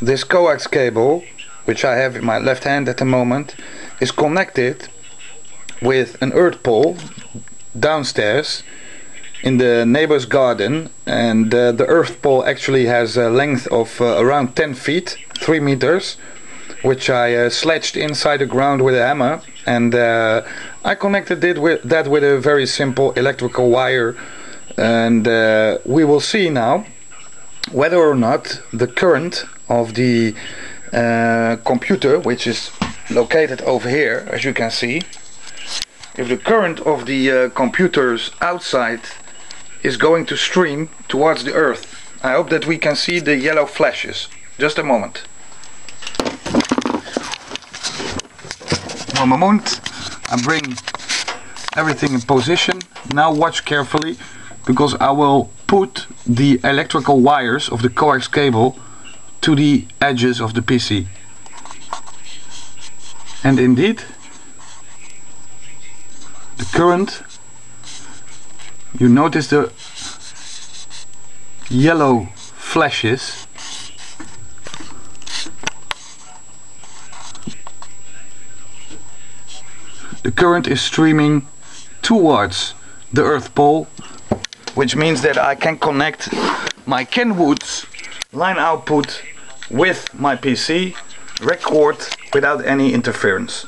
this coax cable, which I have in my left hand at the moment, is connected with an earth pole downstairs in the neighbor's garden and uh, the earth pole actually has a length of uh, around 10 feet 3 meters which I uh, sledged inside the ground with a hammer and uh, I connected it with that with a very simple electrical wire and uh, we will see now whether or not the current of the uh, computer which is located over here as you can see if the current of the uh, computers outside is going to stream towards the earth. I hope that we can see the yellow flashes. Just a moment. One moment. I bring everything in position. Now watch carefully because I will put the electrical wires of the coax cable to the edges of the PC. And indeed, the current you notice the yellow flashes the current is streaming towards the earth pole which means that I can connect my Kenwood's line output with my PC record without any interference